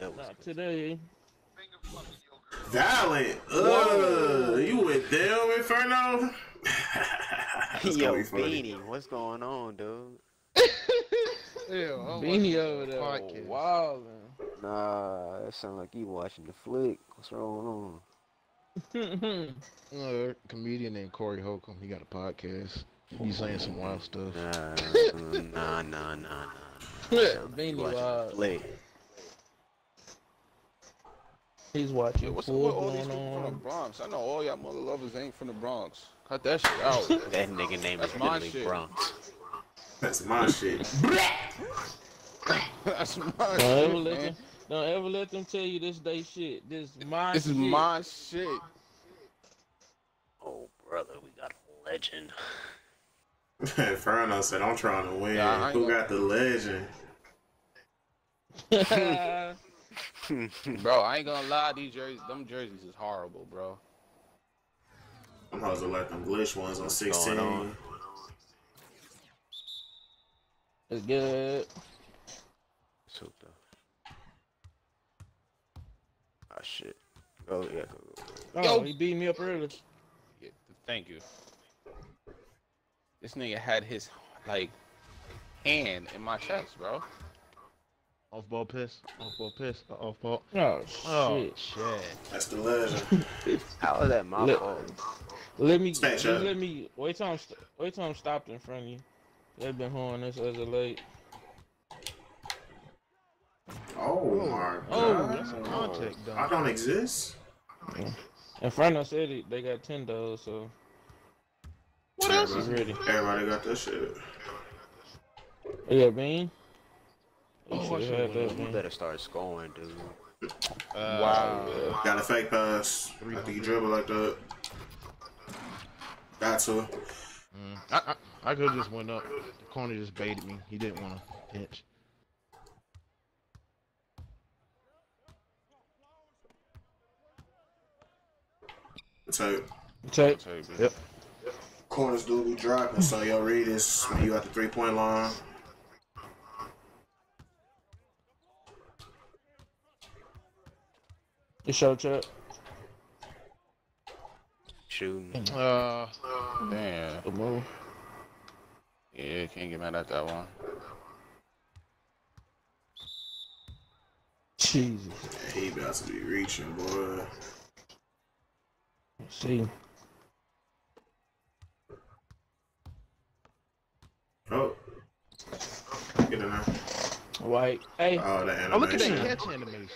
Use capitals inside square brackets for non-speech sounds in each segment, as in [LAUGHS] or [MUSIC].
That was Not good. today. Valiant. Uh, you with them, Inferno? [LAUGHS] That's Yo, gonna be funny. Beanie, what's going on, dude? [LAUGHS] Yeah, I'm Beanie over the there. podcast. Wow. Nah, that sound like you watching the flick. What's going on? Uh, comedian named Corey Holcomb. He got a podcast. He's saying some wild stuff. Nah, [LAUGHS] nah, nah, nah, nah. Sound like Beanie Wild. flick. He's watching Yeah, what's up with all these blown people from the. Bronx? I know all y'all mother lovers ain't from the Bronx. Cut that shit out. [LAUGHS] That nigga name is That's my literally shit. Bronx. That's my shit. [LAUGHS] That's my Don't ever shit, let man. them. Don't ever let them tell you this day shit. This my This is shit. my shit. Oh, brother, we got a legend. [LAUGHS] Inferno said, I'm trying to win. Yeah, Who got the legend? [LAUGHS] Bro, I ain't gonna lie, these jerseys, them jerseys is horrible, bro. I'm supposed to let them glitch ones on 16. going on? it's good. So the... Ah, shit. Oh, yeah, go, go, go. Oh, Yo. he beat me up early. Yeah, thank you. This nigga had his, like, hand in my chest, bro. Off ball piss. Off ball piss. Uh, off ball. Oh Oh shit. shit. That's the legend. [LAUGHS] How is that my Look. fault? Let me Smack just let me wait till I'm st- wait till I'm stopped in front of you. They've been holding this as of late. Oh my Oh, god. That's a contact I don't exist. In front of said it, they got ten dollars, so What else is ready? Everybody got that shit. yeah, Bean. You Oh, I should should've have had went that, You better start scoring, dude. Uh, Wow. Got a fake pass. I think you dribble like that. Got to. Mm. I, I, I could have just went up. The corner just baited me. He didn't want to pinch. So Check. Tell you, bro. Yep. corners do be dropping, so your read is when you at the three point line. You show check. Shooting. Uh, Damn. Good move. Yeah, can't get mad at that one. Jesus. Yeah, he about to be reaching, boy. Let's see. Oh. Get in there. White. Hey. Oh, the animation. oh, look at that catch animation.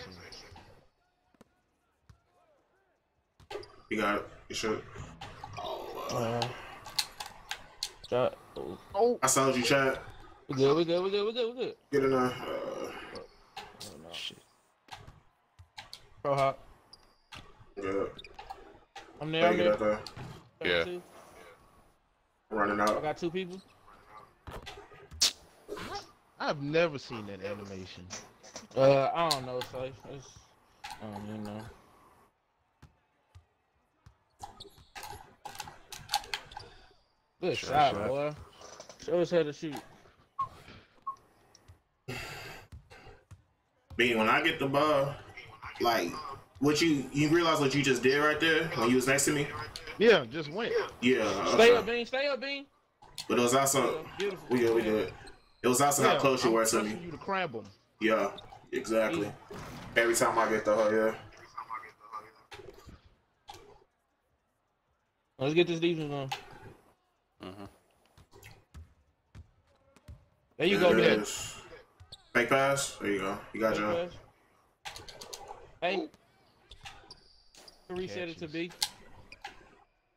You got it. You should. Uh, shot. Oh. Oh, I saw you, chat. We good. We good. We good. We good. We good. Get in there. Uh, Shit. Pro hop. Yeah. I'm there. I'm there. out there. Yeah. Two. Running out. I got two people. I've never seen that animation. Uh, I don't know, Safe. It's, I don't even know. Good Sure, shot, shot. boy. Show us how to shoot. Being when I get the ball, like what you you realize what you just did right there when you was next to me? Yeah, just went. Yeah. Stay okay. up, Bean. Stay up, Bean. But it was also Beautiful. we good, we good. It was also how close you I'm were to me. you to crab him. Yeah, exactly. Every time I get the hoe, yeah. Let's get this defense on. Mhm. There you go, There it man. Fake pass. There you go. You got your. Hey. You can reset it to Catches. B.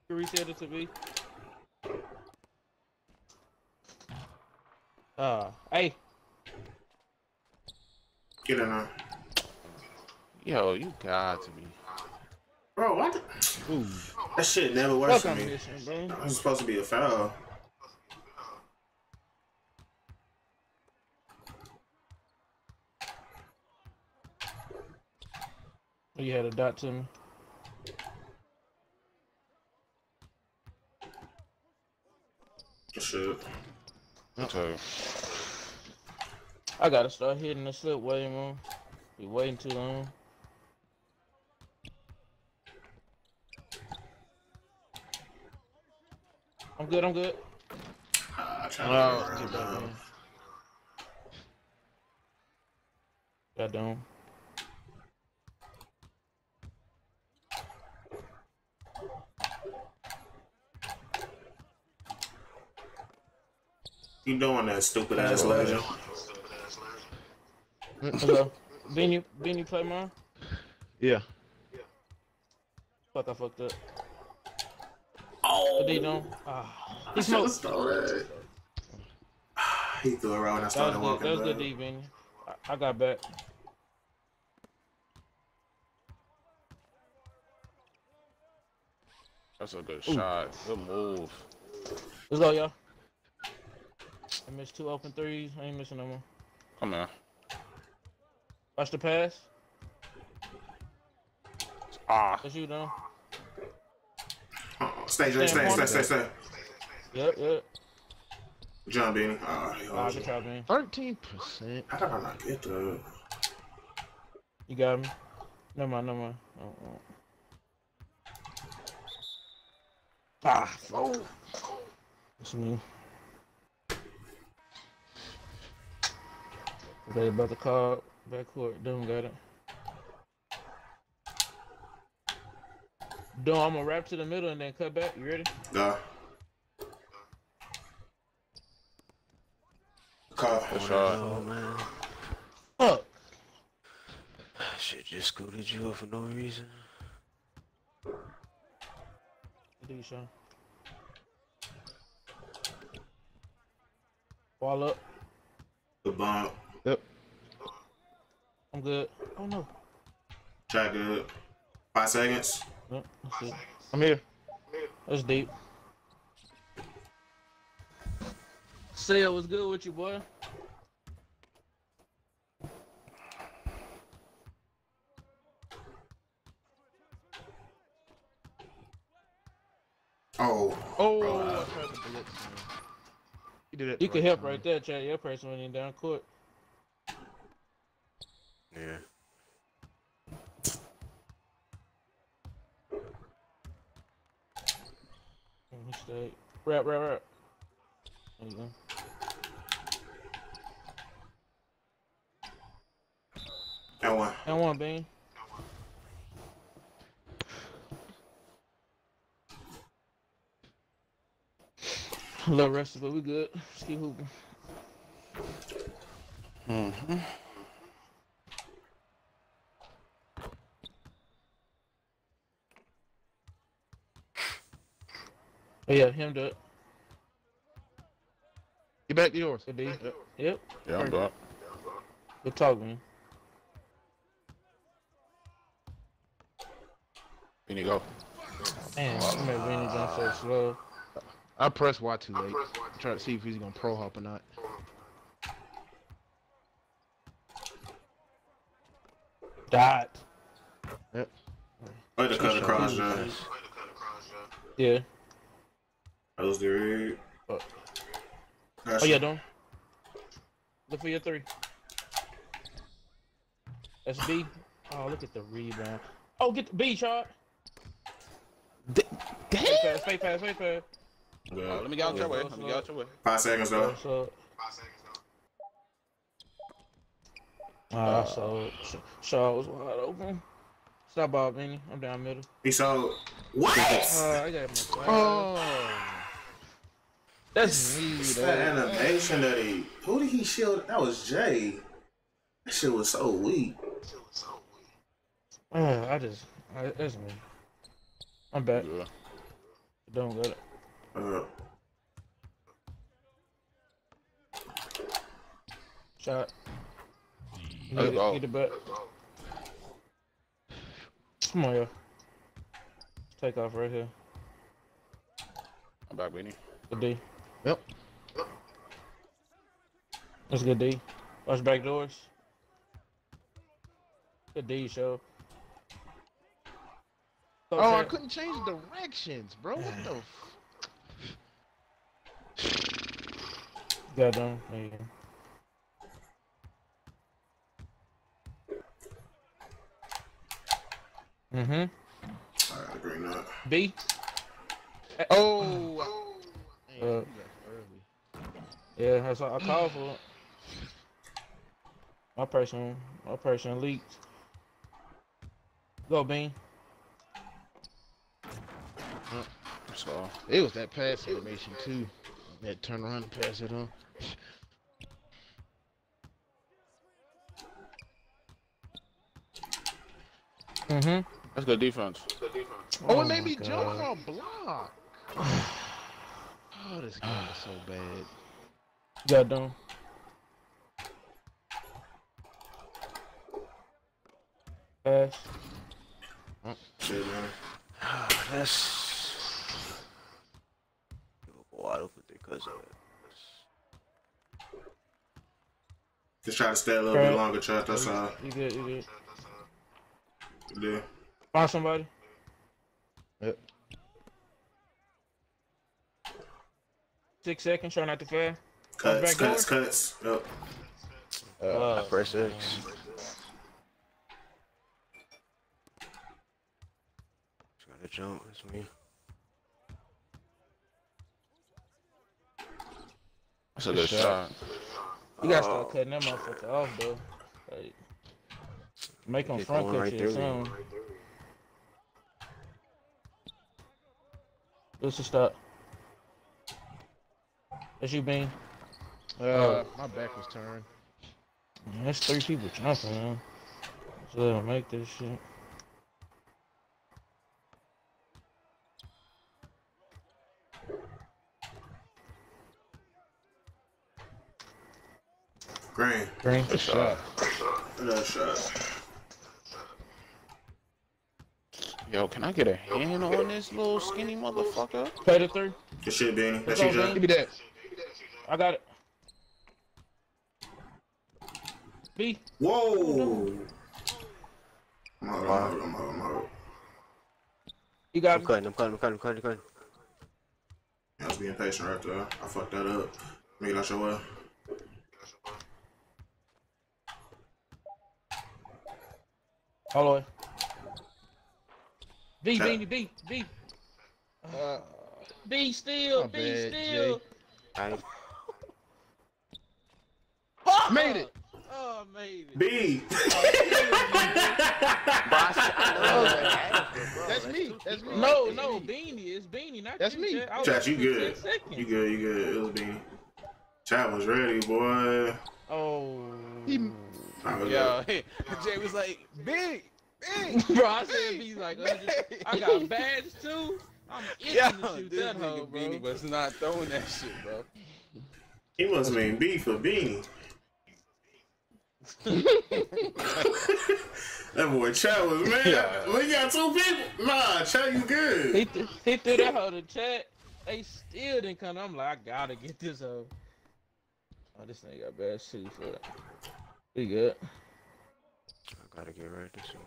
You reset it to B. Uh, hey. Get in there. Yo, you got to be. Bro, what? the- Ooh. That shit never works Fuck for me. this one, bro. It's supposed to be a foul. Oh, You had a dot to me. Shit. Okay. I gotta start hitting the slip way more. We waiting too long. I'm good. I'm good. Ah, trying Oh, to Get get back around. in. Got down. You doing that stupid ass legend? Hello. Beanie, Beanie play mine? Yeah. Fuck, I fucked up. Oh, What they doing? Ah, I he should've smoked. stole that. He threw it around when I That was started good. walking. That was good, back. D, Beanie. I, I got back. That's a good shot. Good move. Let's go, y'all. I missed two open threes. I ain't missing no more. Come on. Watch the pass. Ah. That's you, though. Stay, stay, stay, stay, stay, stay. Yep, yep. Jump, Beanie. Oh, he Ah, good job, man. Thirteen percent. How did I not get that? You got me. Never mind, never mind. Oh, oh. Ah, oh. That's me. They about to call backcourt. Don't got it. Don't, I'm gonna wrap to the middle and then cut back. You ready? Go. Call. Good shot. Oh man, Fuck. shit just scooted you up for no reason. Do you, Sean? Ball up. The bomb. Yep. Uh, I'm good. Oh no. Try good. Five seconds. No, that's it. I'm here. That's deep. Say was good with you, boy. Oh. Oh, Bro, I tried to blitz. You did it. You can help right there, Chad. Your person went in down court. Yeah. Stayed. Rap, rap, rap. There you go. That one. And one, Bean. A little rested, but we good. Keep hooping. Mm-hmm. Yeah, him do it. Get back to yours. Good D. Yep. Yeah, I'm done. Good talk, man. Here you go. Man, I made Beanie jump so slow. I pressed Y too late. Try to see if he's gonna pro hop or not. Dot. Yep. Way to cut across, Nice. Yeah. That was the red. Oh. Oh, yeah, don't. Look for your three. That's B. Oh, look at the rebound. Oh, get the B shot. Fake pass, fake pass, fake pass. Oh, let me get out your way. Let me get out your way. Five seconds though. What's up? Ah, so Shaw was wide open. Stop ball, Benny. I'm down middle. He saw what? Uh, I got my flag. Oh, That's me, It's that animation that he. Who did he shield? That was Jay. That shit was so weak. Uh, I just, I, that's me. I'm back. Yeah. Don't get it. Uh, Shot. Let's Get it, go. get it back. Come on, yo. Take off right here. I'm back, Beanie. Good D. Yep. That's good D. Watch back doors. Good D, show. Go, oh, I couldn't change directions, bro. What [SIGHS] the? F- Got them. There you go. Mm-hmm. Alright, green up. B. Oh. Uh, you left early. Yeah, that's what I called for. it. My person, my person leaked. Go Bean. So It was that pass animation too. That turn around and pass it on. Mm-hmm. that's good defense. Oh, Oh it made my me jump God. on block. [SIGHS] Oh, this game is so bad. Got done. Pass. Shit, man. That's. Wide open because of it. Just try to stay a little Right. bit longer, Chuck. That's all. You good? You good? Yeah. Find somebody. Yep. Six seconds. Try not to fail. Cuts, back cuts, cuts. Yep. Uh, Press X. Just gotta jump. That's me. That's a good shot. you gotta Oh. start cutting that motherfucker off though. Like, make them front cut right you or through. something. Let's just stop. That's you, Bean. Uh, my back was turned. Man, that's three people jumping, man. So let 'em make this shit. Green. Green. Good shot. Another shot. Yo, can I get a hand on this little skinny motherfucker? Play the three. Good shit, Beanie. That's Go, you, John. Bean. Give me that. I got it. B. Whoa. I'm out, I'm out, I'm out, I'm out. You got I'm it. cutting, I'm cutting, I'm cutting, I'm cutting, I'm cutting. I was being patient right there. I fucked that up. Make it out your way. All the way. B, Okay. Beanie, B, B. Uh, B still, B bad, still. I made it. Oh, made it. B. Oh, [LAUGHS] That's me. That's me. No, That's no, me. Beanie. It's Beanie, not That's me. Chad. Chat, you good. You good, you good. It was Beanie. Chat was ready, boy. Oh. He- I was Yo, [LAUGHS] Jay was like, big, big. [LAUGHS] Bro, I said B like, I got badge too. I'm itching Yo, to shoot this that hoe, nigga bro. Beanie was not throwing that shit, bro. He must mean B for Beanie. [LAUGHS] that boy Chat was mad. Yeah. We got two people. Nah, Chat, you good. He, th- he threw that hoe to chat. They still didn't come. I'm like, I gotta get this hoe. Oh, this nigga got bad city for it. We good. I gotta get right this one.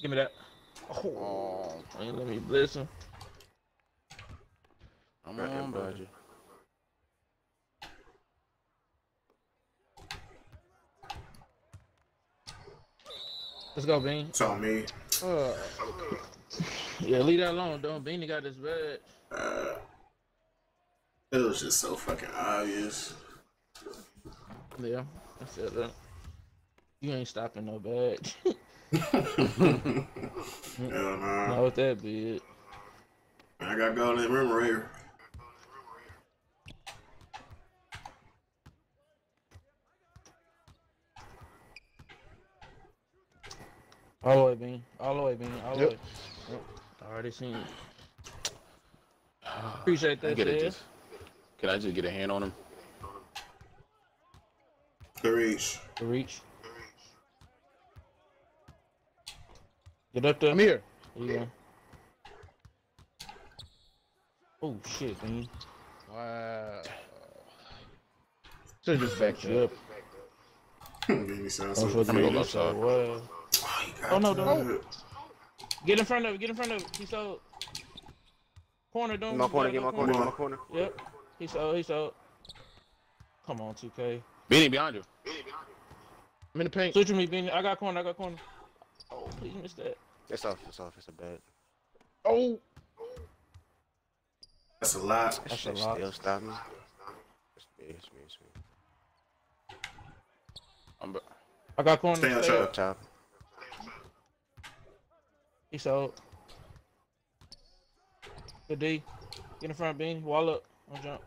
Give me that. Oh, oh. man, let me bless him. I'm Right, on, bro. budget. Let's go, Bean. It's on me. Uh, Yeah, leave that alone. Don't Beanie got this bad. Uh, it was just so fucking obvious. Yeah, I said that. You ain't stopping no bad. [LAUGHS] Hell nah. Not with that bid. I got golden rim All the way, Bean. All the way, Bean. All the Yep. way. Yep. Already seen it. Appreciate Can I that, get it just, Can I just get a hand on him? Good reach. The reach. Get up there. I'm here. There you go. Oh shit, Bean. Wow. Should just back You up. [LAUGHS] up. Made me sound I'm so supposed to I'm gonna go this so outside. well. Oh, you got Oh, no, don't. Get in front of it. Get in front of it. He's so corner. Don't. Get my corner, get my corner, get my corner. Yep. He's so. He's so. Come on, 2K. Beanie behind you. I'm in the paint. Switch with me, Beanie. I got corner. I got corner. Oh. oh, please miss that. It's off. It's off. It's a bad. Oh, That's a lot. That That's a shit lot. still stop me. It's me. It's me. It's me. I'm, b- I got corner. Stay on Stay track. up. Up top. He sold. Good D. Get in front, Bean. Wall up. Don't jump.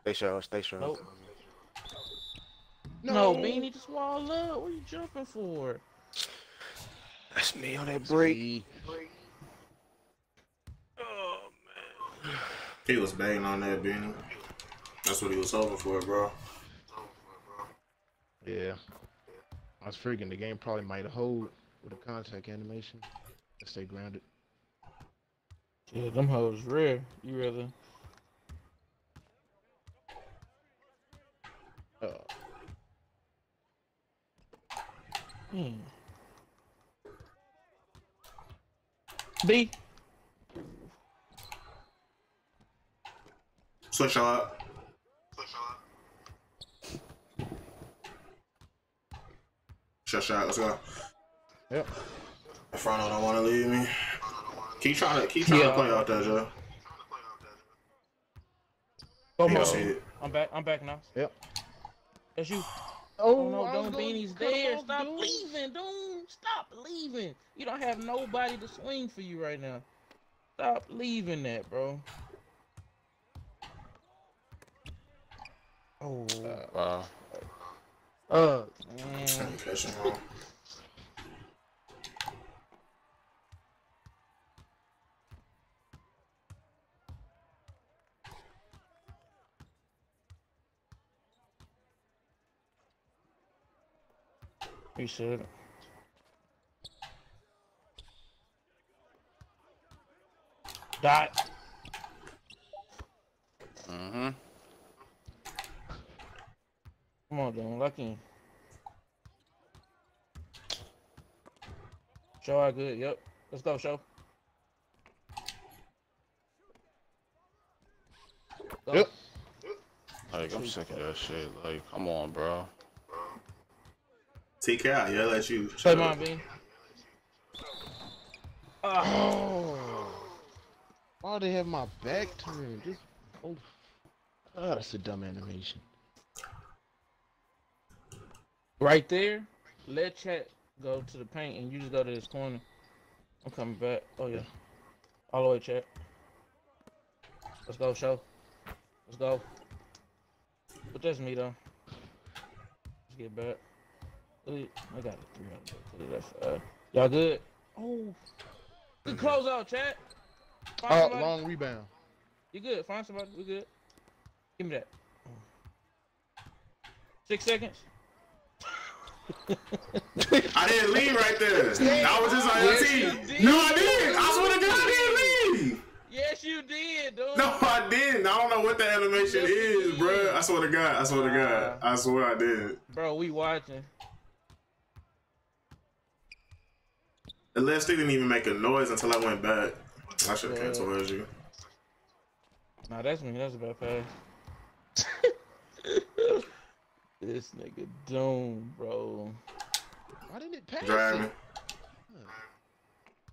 Stay sharp. Stay sharp. Nope. no, No, Bean, he just wall up. What are you jumping for? That's me on that break. Oh [SIGHS] man. He was banging on that beanie. That's what he was hoping for, bro. Yeah. I was freaking the game probably might hold with a contact animation. Let's stay grounded. Yeah, them hoes rare. You rather. Uh, Hmm. B. Switch shot. Shut shot. Let's go. Yep. Frono don't want to leave me. Keep trying to keep trying Yeah. to play out there, Joe. Go He more. don't see it. I'm back. I'm back now. Yep. That's you. Oh, Oh no, I was don't Beanie's there. off, Stop dude. leaving, dude. Stop leaving. You don't have nobody to swing for you right now. Stop leaving that, bro. Oh. wow. Uh, man. Trying to catch. You should. Dot. Mm-hmm. Come on, dude. Lucky. Show out good. Yep. Let's go, show. Go. Yep. Like, I'm sick of that shit. Like, come on, bro. TK, I yell at you. Play Shut mine, up. Bean. Ah. Oh. Why do they have my back turned? Just, oh. oh, that's a dumb animation. Right there. Let chat go to the paint and you just go to this corner. I'm coming back. Oh yeah. All the way, chat. Let's go, show. Let's go. But that's me though. Let's get back. Look I got it. 300. Look at that. Uh, y'all good? Oh. Good close out, chat. Find Oh, somebody. long rebound. You good? Find somebody. We good. Give me that. Six seconds. [LAUGHS] I didn't leave right there. I was just like, Yes, see. you did. No, I didn't. I swear to God, I didn't leave. Yes, you did, dude. No, I didn't. I don't know what the animation Yes, is, did. bruh. I swear to God. I swear to God. I swear I did. Bro, we watching. Unless they didn't even make a noise until I went back. I should have came towards you. Nah, that's me. That's a bad pass. this nigga doom, bro. Why didn't it pass? Drag me. it?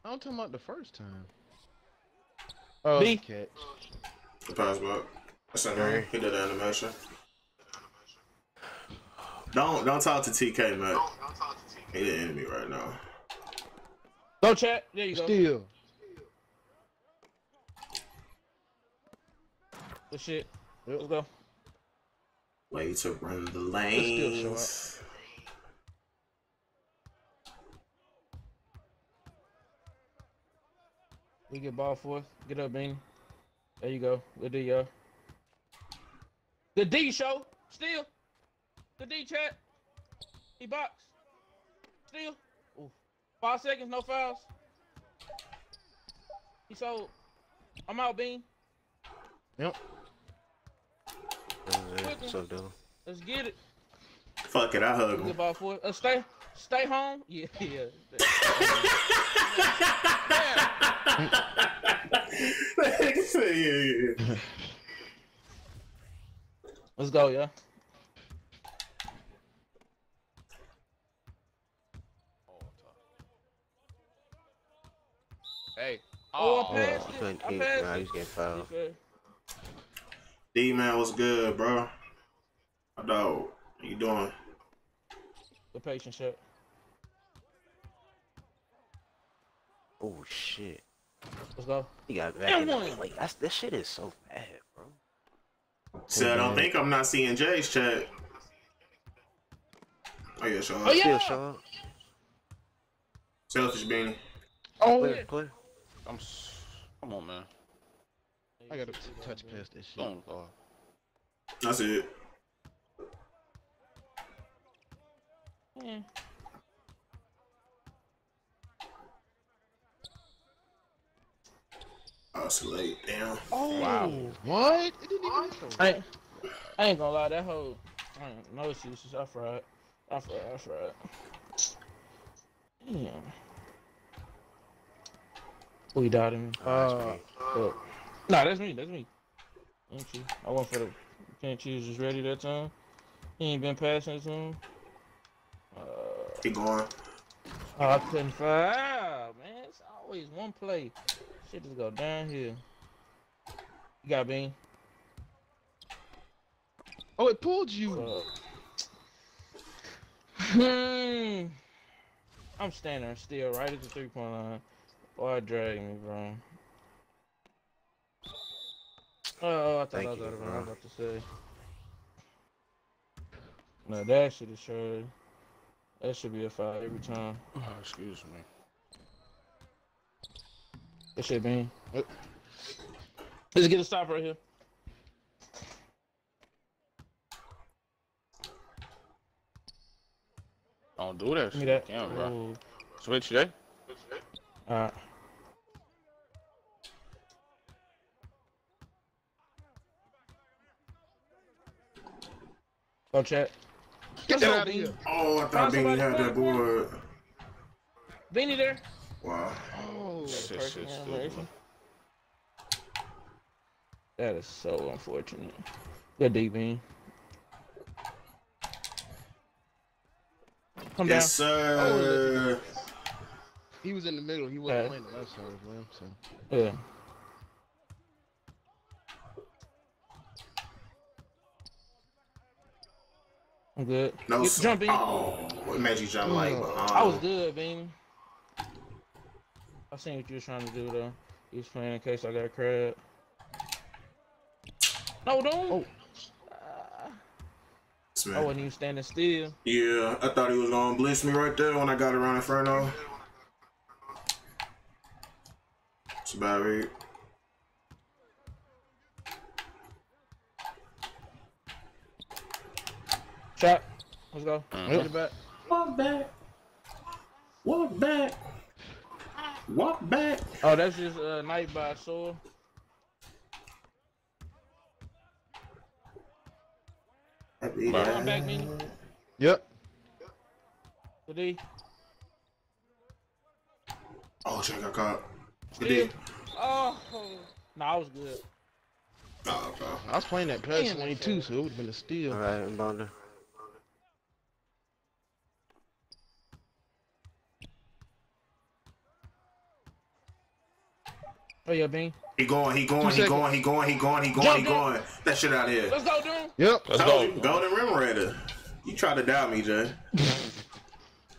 I'm talking about the first time. Oh, B. catch. The pass back. That's in there. He did the animation. Don't don't talk to TK, man. Don't, don't talk to TK. He the enemy right now. Go chat. There you go. Still. Good shit. Yep. Let's go. Way to run the still show lanes. We get ball fourth. Get up, Bean. There you go. Good D, yo. Good D, show. Still. Good D, chat. He box. Still. Ooh. Five seconds, no fouls. He sold. I'm out, Bean. Yep. So dumb. Let's get it. Fuck it, I hug him. ball fourth. Uh, stay. Stay home. Yeah, [LAUGHS] yeah. [LAUGHS] yeah, yeah, yeah. Let's go, yeah. Hey. Oh, I Oh, passed I it. I passed Nah, it. he's getting fouled. Defense. D man was good, bro. My dog, how you doing? The patient shit. Oh shit. Let's go. He got back And in the one. play. That's that shit is so bad, bro. Said I don't think I'm not seeing Jay's chat. Oh yeah, sure. Oh, yeah. Still Sean. Selfish beanie. Oh, Clear, clear. I'm. s- Come on, man. I gotta touch past that shit. Don't go. That's it. yeah. Oh, it's late. Damn. Oh, Wow. What? It didn't even hit the I ain't, I ain't gonna lie, that whole I ain't, no excuses. I fried. I fried. I fried. Damn. Who he died in me? Oh, that's Uh, me. uh, nah, that's me. That's me. Ain't you? I went for the can't choose just ready that time. He ain't been passing it to him. Uh, Keep going. oh, I couldn't find. Man, it's always one play. Shit just go down here. You got Bean. Oh, it pulled you. Fuck. [LAUGHS] Hmm. I'm standing still right at the three point line. Boy, drag me, bro. Oh, I thought Thank I was you, out of it. I was about to say. No, that shit is trash. That should be a foul every time. Oh, excuse me. That been. Uh. Let's get a stop right here. Don't do that. Give me that. Damn, bro. Switch, Jay. Alright. Go chat. Get that out of here. Oh, I thought Find Beanie had that bro. board. Beanie there. Wow. Oh, Shit, Person shit, still animation. going. That is so unfortunate. Good D Bean. Come Yes, sir. he was in the middle. He wasn't Okay. playing the left side as well. So. Yeah. I'm good. No, Get, sir. jump in. Oh, what made you jump like behind? I was good, Bean. I seen what you was trying to do though. You was playing in case I got crab. No, don't. Oh. Uh, Yes, I man. wasn't even standing still. Yeah, I thought he was gonna blitz me right there when I got around Inferno. It's about right. Shot. Let's go. Get it back. Walk back. Walk back. Walk back. Oh, that's just uh, night by sword. That be Bro. that. Come back, Beanie. yep. The D. Oh, check I got caught. It did. Oh. Nah, I was good. Oh, bro. I was playing that plus Damn, 22, so it would have been a steal. All right, I'm bounder. Oh yeah, Bean. He going, he going, he going, he going, he going, he going, he going. That shit out here. Let's go, dude. Yep. Let's go. you, Golden Rim Raider. You tried to doubt me, Jay. [LAUGHS]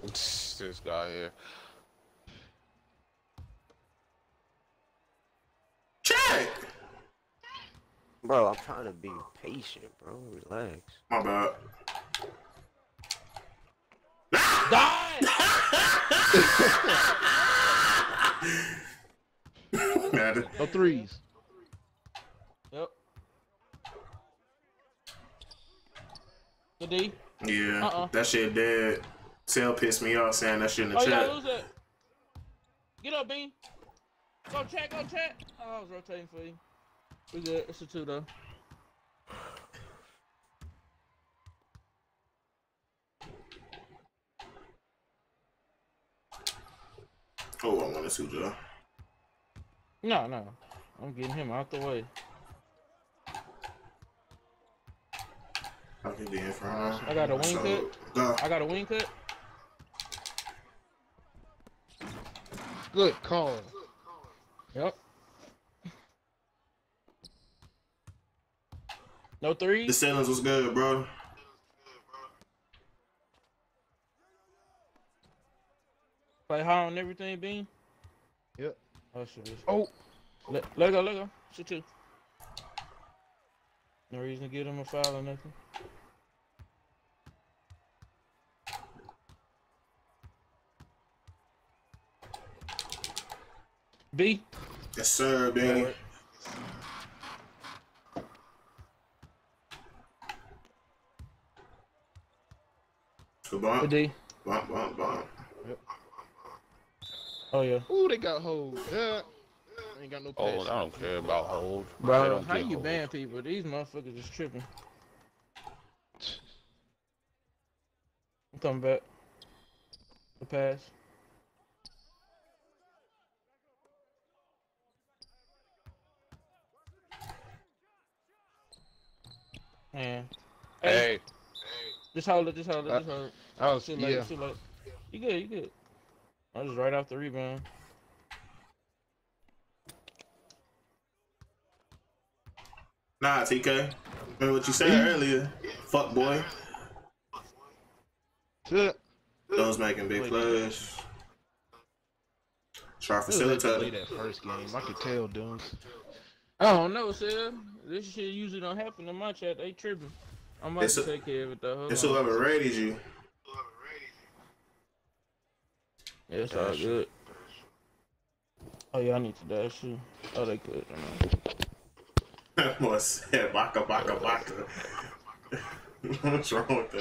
This guy here. Check. Bro, I'm trying to be patient, bro. Relax. My bad. Die. [LAUGHS] [LAUGHS] Matter. No threes. yep. The D. Yeah, Uh-uh. that shit dead. Cell pissed me off saying that shit in the Oh, chat. gotta lose it. Get up, Bean. Go chat, go chat. Oh, I was rotating for you. We good. It's a two though. Oh, I want to sue Joe. No, no. I'm getting him out the way. I can be in front. I got a wing So, cut. Go. I got a wing cut. Good call. Yep. No three. The ceilings was good, bro. Play high on everything, Bean. Yep. Oh. Oh, Let, let go, let go. Shoot two. No reason to give him a foul or nothing. B. Yes, sir. Alright. Good Good bump. D. Bump, bump, bump. Oh yeah. ooh, they got hold. Yeah. Ain't got no pass. Hold, I don't care about hold. Bro, how get you hold. ban people? These motherfuckers just tripping. I'm coming back. The pass. Man. Hey, Hey, just hold it, just hold it, just hold it. I was, Too late, yeah. too late. You good, you good. I was right off the rebound. Nah, TK. Remember what you said earlier? Fuck boy. Yeah. Those making big plays. Try It was like to play that first game. I could tell, dude. I don't know, sir. This shit usually don't happen in my chat. They tripping. I'm about It's to a- take care of it though. Hold It's on. whoever rated you. Yeah, it's all good. Oh yeah, I need to dash you. Oh, they could. [LAUGHS] Boy said baka baka baka. [LAUGHS] What's wrong with that?